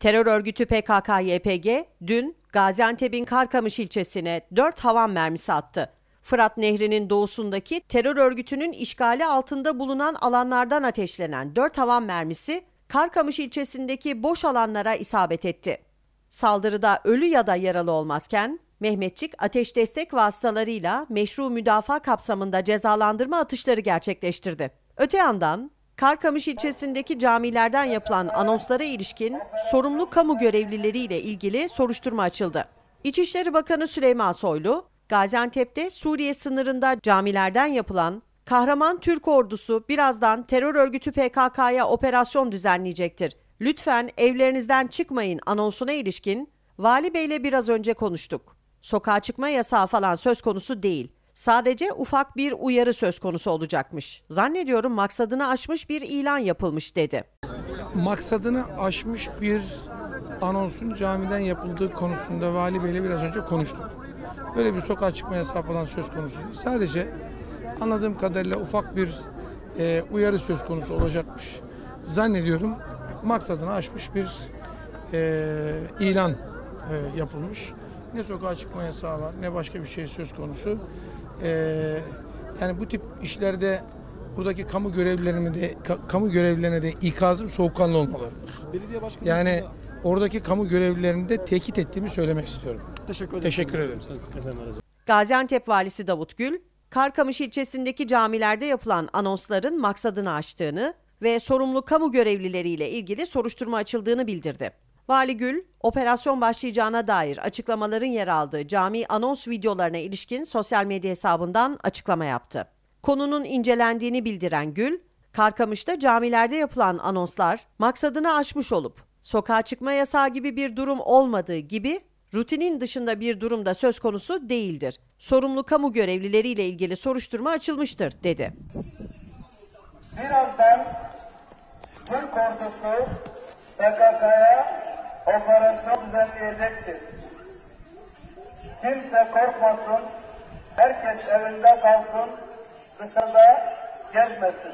Terör örgütü PKK-YPG dün Gaziantep'in Karkamış ilçesine 4 havan mermisi attı. Fırat Nehri'nin doğusundaki terör örgütünün işgali altında bulunan alanlardan ateşlenen 4 havan mermisi Karkamış ilçesindeki boş alanlara isabet etti. Saldırıda ölü ya da yaralı olmazken Mehmetçik ateş destek vasıtalarıyla meşru müdafaa kapsamında cezalandırma atışları gerçekleştirdi. Öte yandan Karkamış ilçesindeki camilerden yapılan anonslara ilişkin sorumlu kamu görevlileriyle ilgili soruşturma açıldı. İçişleri Bakanı Süleyman Soylu, Gaziantep'te Suriye sınırında camilerden yapılan Kahraman Türk ordusu birazdan terör örgütü PKK'ya operasyon düzenleyecektir. Lütfen evlerinizden çıkmayın anonsuna ilişkin Vali Bey'le biraz önce konuştuk. Sokağa çıkma yasağı falan söz konusu değil. Sadece ufak bir uyarı söz konusu olacakmış. Zannediyorum maksadını aşmış bir ilan yapılmış dedi. maksadını aşmış bir anonsun camiden yapıldığı konusunda Vali Bey'le biraz önce konuştum. Böyle bir sokağa çıkma yasağı falan söz konusu. Sadece anladığım kadarıyla ufak bir e, uyarı söz konusu olacakmış. Zannediyorum maksadını aşmış bir e, ilan e, yapılmış. Ne sokağa çıkma yasağı var ne başka bir şey söz konusu. E, yani bu tip işlerde buradaki kamu görevlilerine de ka- kamu görevlilerine de ikazım soğukkanlı olmalarıdır. Belediye başkanı Yani oradaki kamu görevlilerini de tekit ettiğimi söylemek istiyorum. teşekkür ederim. Teşekkür ederim. Efendim, aracı. Gaziantep valisi Davut Gül, Karkamış ilçesindeki camilerde yapılan anonsların maksadını aştığını ve sorumlu kamu görevlileriyle ilgili soruşturma açıldığını bildirdi. Vali Gül, operasyon başlayacağına dair açıklamaların yer aldığı cami anons videolarına ilişkin sosyal medya hesabından açıklama yaptı. Konunun incelendiğini bildiren Gül, Karkamış'ta camilerde yapılan anonslar maksadını aşmış olup sokağa çıkma yasağı gibi bir durum olmadığı gibi rutinin dışında bir durumda söz konusu değildir. Sorumlu kamu görevlileriyle ilgili soruşturma açılmıştır dedi. Birazdan Türk ordusu PKK'ya operasyon düzenleyecektir. Kimse korkmasın, herkes evinde kalsın, dışarıda gezmesin.